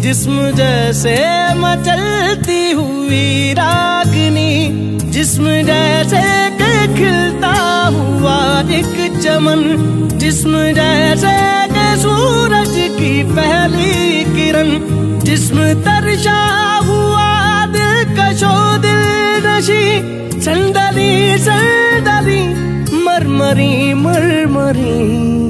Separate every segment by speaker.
Speaker 1: जिस्म जैसे मचलती हुई रागनी। जिस्म जैसे खिलता हुआ एक चमन। जिस्म जैसे सूरज की पहली किरण। जिस्म तरशा हुआ दिल कशो दिल नशी। संदली संदली मरमरी मरमरी।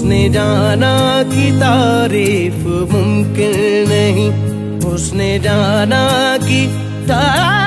Speaker 1: उसने जाना कि तारीफ़ मुमकिन नहीं। उसने जाना कि तारीफ़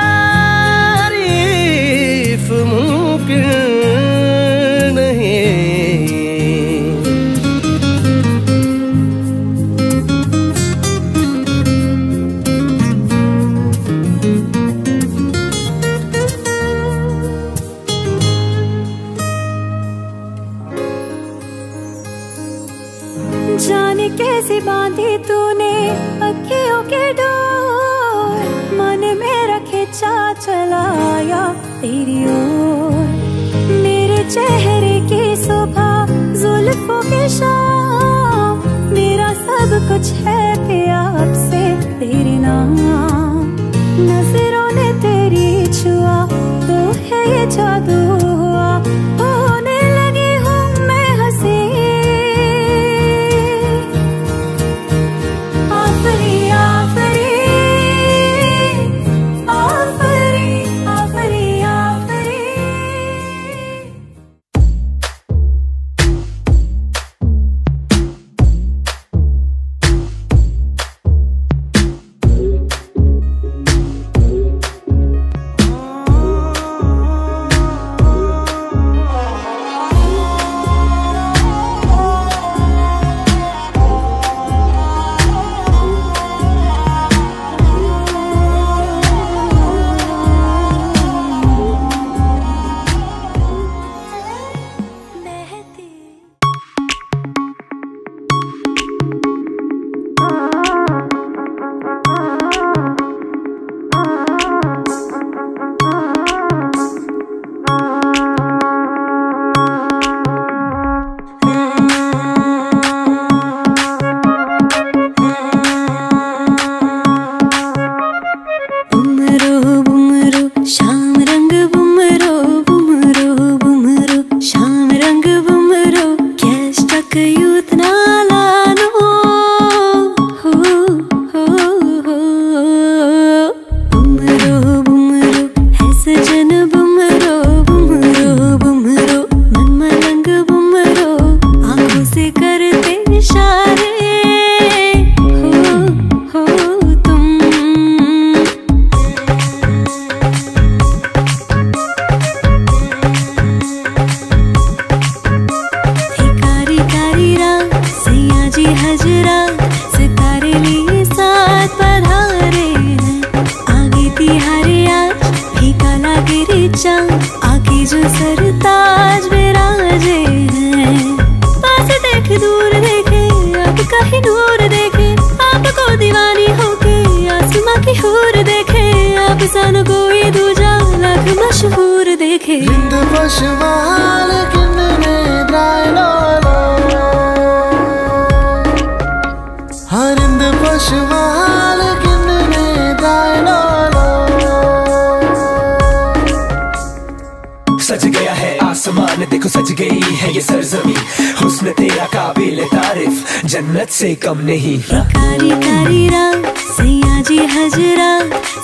Speaker 2: को
Speaker 3: सच गई है ये सरजमी। हुस्न तेरा काबिल तारीफ़, जन्नत से कम नहीं।
Speaker 4: कारी कारी रात सैया जी हजरा,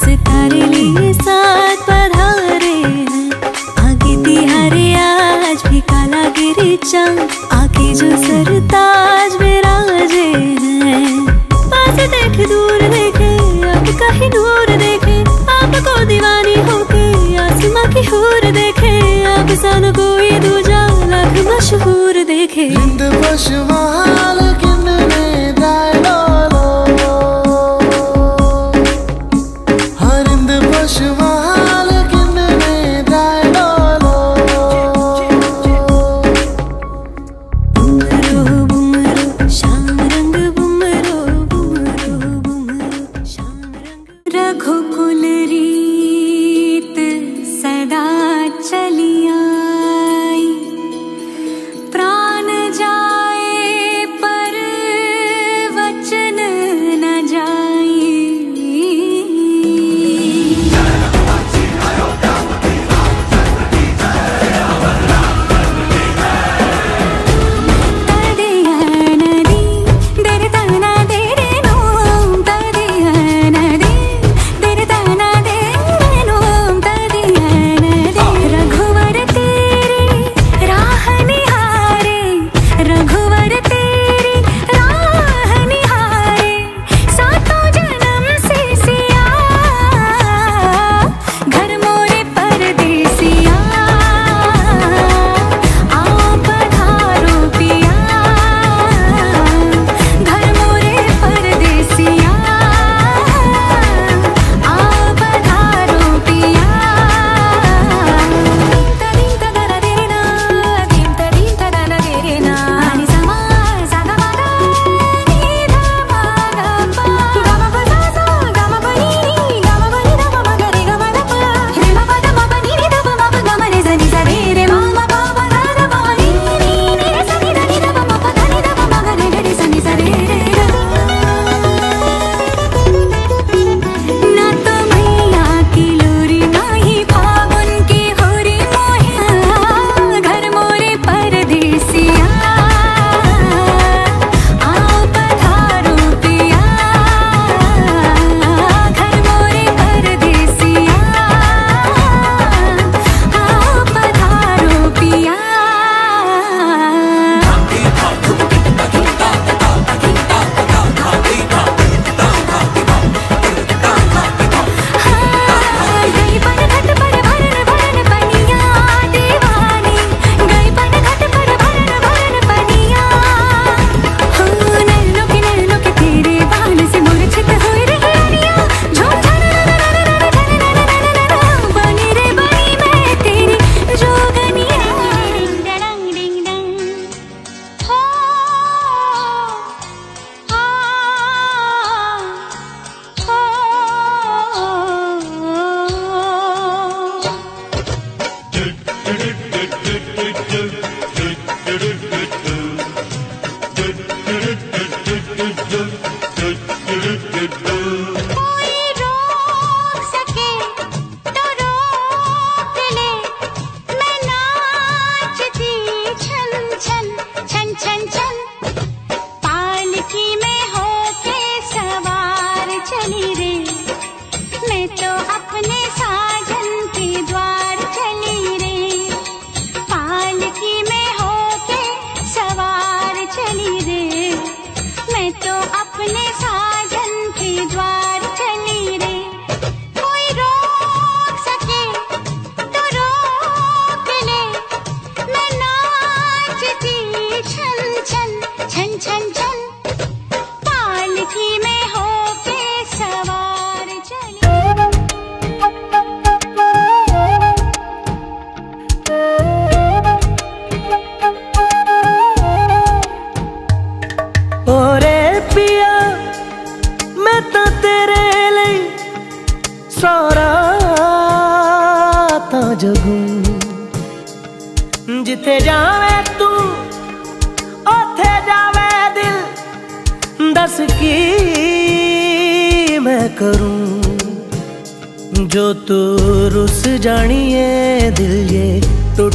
Speaker 4: सितारे लिए साथ पधारे आगे आगे हरे आज भी काला गिरी चाँद आगे जो
Speaker 1: सरता 希望。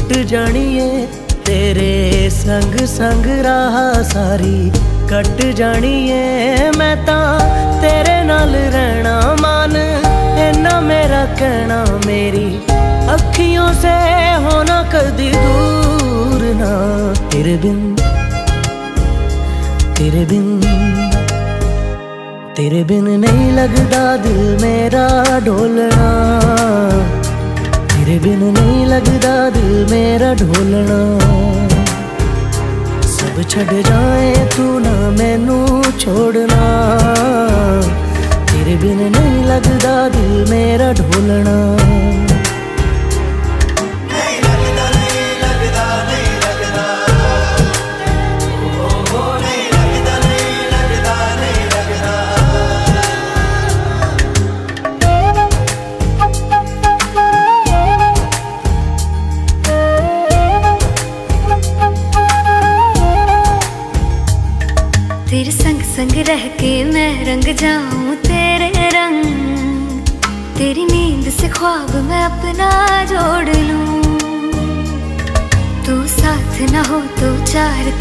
Speaker 1: ਟੁੱਟ ਜਾਣੀਏ, ਤੇਰੇ ਸੰਗ ਸੰਗ ਰਾਹ ਸਾਰੀ ਕੱਟ ਜਾਣੀ ਜਾਣੀਏ। ਮੈਂ ਤਾਂ ਤੇਰੇ ਨਾਲ ਰਹਿਣਾ ਮਨ, ਇਨਾ ਮੇਰਾ ਕਹਿਣਾ ਮੇਰੀ ਅੱਖੀਆਂ ਸੇ ਹੋਣਾ ਕਦੀ ਦੂਰ ਨਾ। ਤੇਰੇ ਬਿਨ ਤੇਰੇ ਬਿਨ ਤੇਰੇ ਬਿਨ ਨਹੀਂ ਲੱਗਦਾ ਦਿਲ ਮੇਰਾ ਢੋਲਣਾ तेरे बिन नहीं लगता दिल मेरा ढोलना सब छड़ जाए तू ना मैनू छोड़ना तेरे बिन नहीं लगता दिल मेरा ढोलना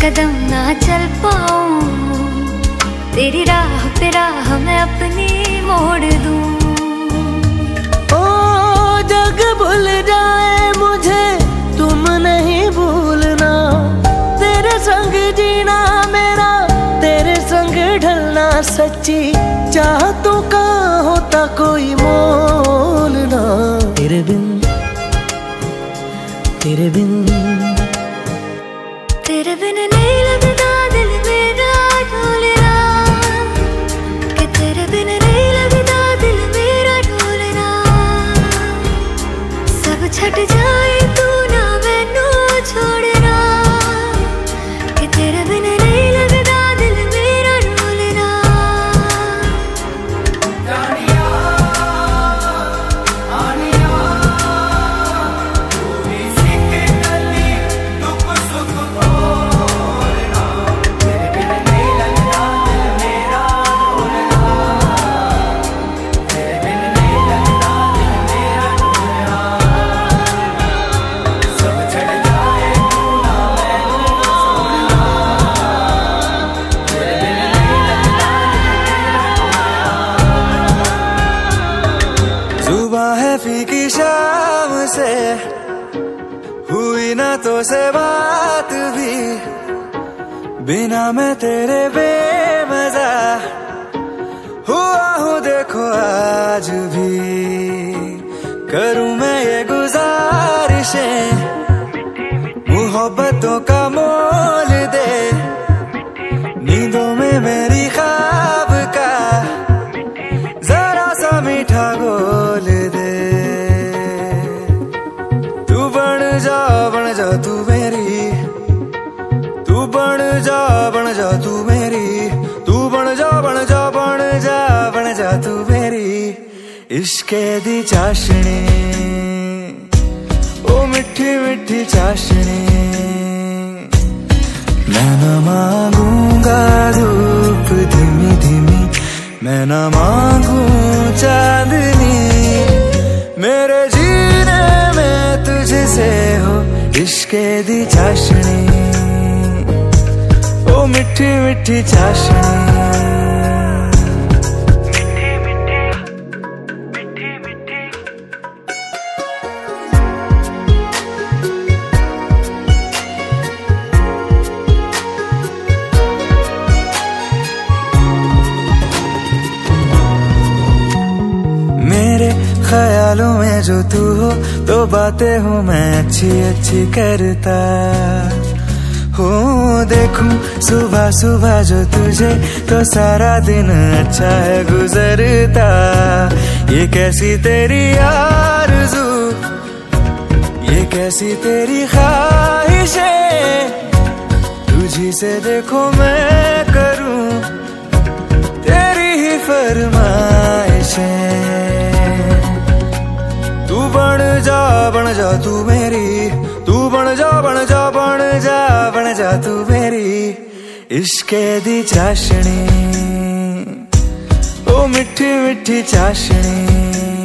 Speaker 4: कदम ना चल पाऊँ। तेरी राह पे राह मैं अपनी मोड़ दूँ।
Speaker 1: ओ, जग भूल जाए मुझे, तुम नहीं भूलना। तेरे संग जीना मेरा, तेरे संग ढलना सच्ची चाहतों का होता कोई
Speaker 5: से बात भी, बिना मैं तेरे बेमजा, हुआ हूँ देखो आज भी। करूँ मैं ये गुजारिशें, मोहब्बतों का तू मेरी, तू बन जा बन जा बन जा बन जा तू मेरी इश्के दी चाशनी। ओ मिठी मिठी चाशनी। मैं न मांगूँगा धूप धीमी धीमी। मैं न मांगू चांदनी। मेरे जीने में तुझसे हो इश्के दी चाशनी। मिठी मिठी चाशनी। ख्यालों में जो तू हो तो बातें हूँ मैं अच्छी अच्छी करता। हो देखूँ, सुबह सुबह जो तुझे तो सारा दिन अच्छा है गुजरता। ये कैसी तेरी आरज़ू? ये कैसी तेरी ख्वाहिशें? तुझी से देखो मैं करूँ तेरी ही फरमाइशें। तू बन जा बन जा तू मेरी बन
Speaker 6: जा बन जा बन जा तू मेरी इश्क दी चाशनी। ओ मिठी मिठी चाशनी।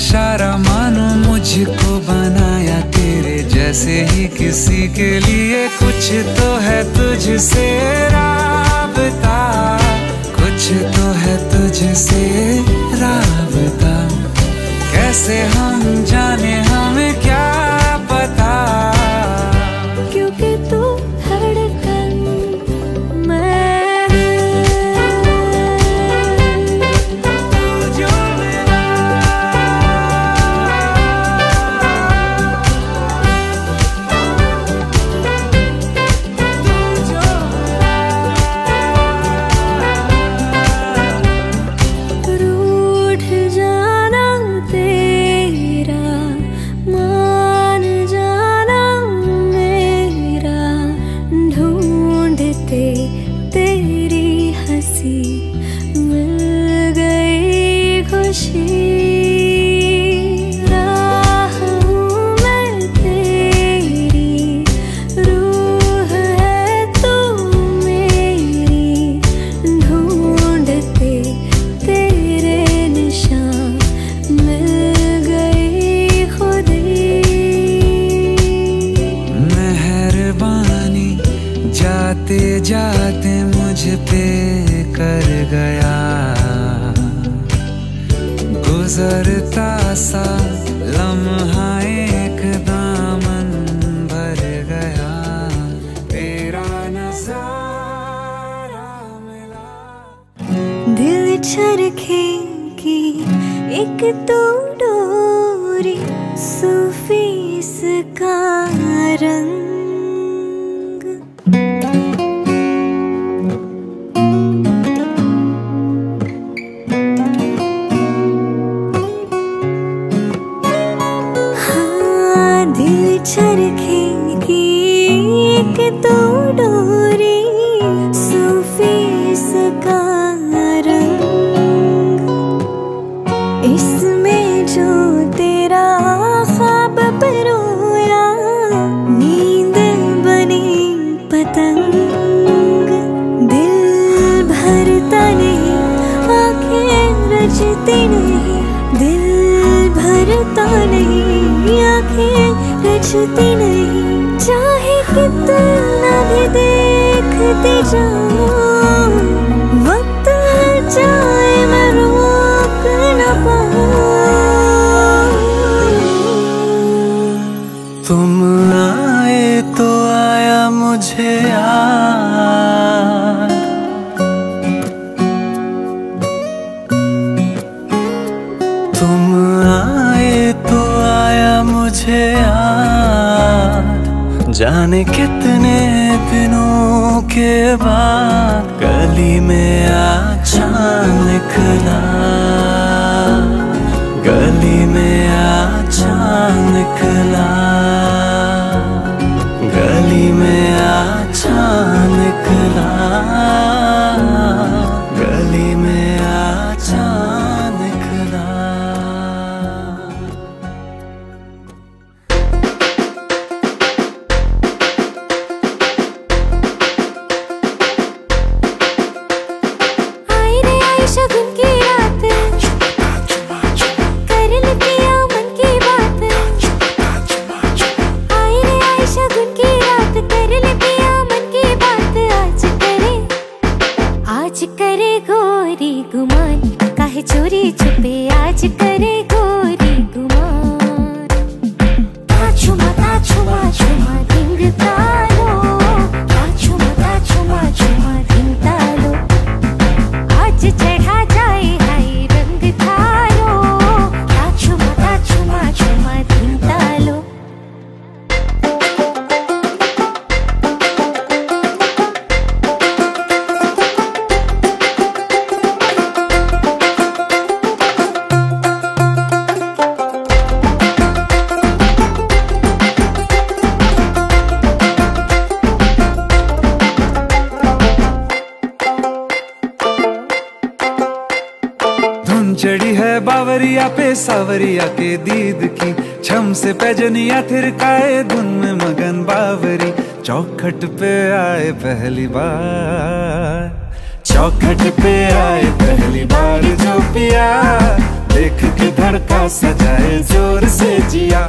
Speaker 4: इशारा मानो मुझको बनाया तेरे जैसे ही किसी के लिए कुछ तो है तुझसे राबता। कुछ तो है तुझसे राबता। कैसे हम जाने चरखे की एक
Speaker 5: तो डोरी सूफी इसका रंग। सोचती नहीं चाहे कितना भी देखते जाऊँ। बाद गली में अच्छा निकला
Speaker 6: सावरिया के दीद की। छम से पैजनिया थिरकाए धुन में मगन बावरी। चौखट पे आए पहली बार। चौखट पे आए पहली बार जो पिया। देख के धड़का सजाए ज़ोर से जिया।